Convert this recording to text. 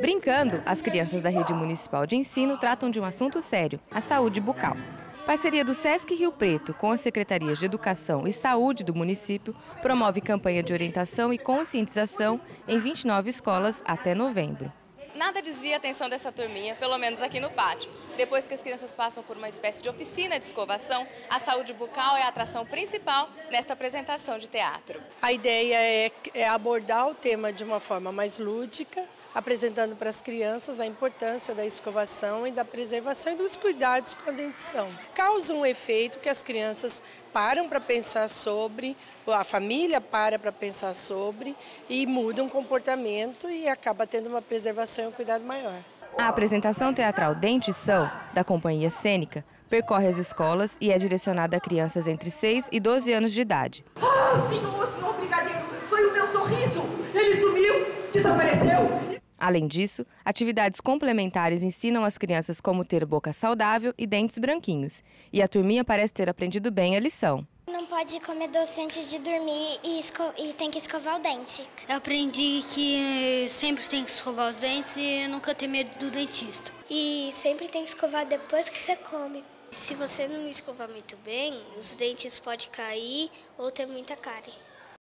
Brincando, as crianças da rede municipal de ensino tratam de um assunto sério, a saúde bucal. Parceria do SESC Rio Preto com as secretarias de Educação e Saúde do município promove campanha de orientação e conscientização em 29 escolas até novembro. Nada desvia a atenção dessa turminha, pelo menos aqui no pátio. Depois que as crianças passam por uma espécie de oficina de escovação, a saúde bucal é a atração principal nesta apresentação de teatro. A ideia é, é abordar o tema de uma forma mais lúdica, apresentando para as crianças a importância da escovação e da preservação e dos cuidados com a dentição. Causa um efeito que as crianças param para pensar sobre, a família para para pensar sobre e muda um comportamento e acaba tendo uma preservação e um cuidado maior. A apresentação teatral Dentição, da Companhia Cênica, percorre as escolas e é direcionada a crianças entre 6 e 12 anos de idade. Ah, senhor, senhor brigadeiro, foi o meu sorriso! Ele sumiu, desapareceu! Além disso, atividades complementares ensinam as crianças como ter boca saudável e dentes branquinhos. E a turminha parece ter aprendido bem a lição. Não pode comer doce antes de dormir e, e, tem que escovar o dente. Eu aprendi que sempre tem que escovar os dentes e nunca ter medo do dentista. E sempre tem que escovar depois que você come. Se você não escovar muito bem, os dentes podem cair ou ter muita cárie.